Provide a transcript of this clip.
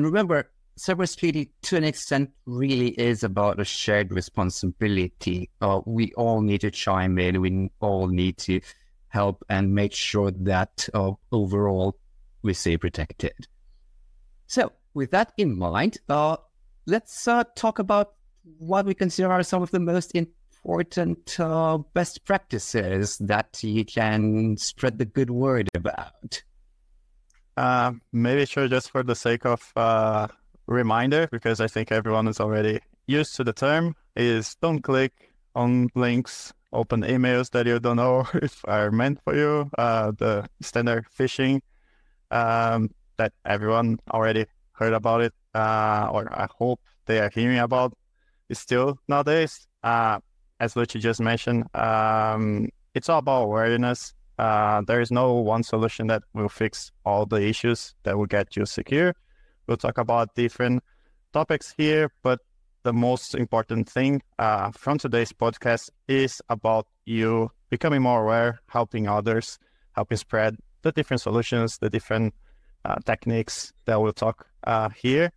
And remember, cybersecurity to an extent really is about a shared responsibility. Uh, we all need to chime in. We all need to help and make sure that uh, overall we stay protected. So, with that in mind, uh, let's uh, talk about what we consider are some of the most important uh, best practices that you can spread the good word about. Uh, maybe sure just for the sake of uh, reminder, because I think everyone is already used to the term, is don't click on links, open emails that you don't know if are meant for you. Uh, the standard phishing um, that everyone already heard about it, uh, or I hope they are hearing about, is still nowadays. Uh, as Luci just mentioned, um, it's all about awareness. Uh, there is no one solution that will fix all the issues that will get you secure. We'll talk about different topics here, but the most important thing uh, from today's podcast is about you becoming more aware, helping others, helping spread the different solutions, the different uh, techniques that we'll talk uh, here.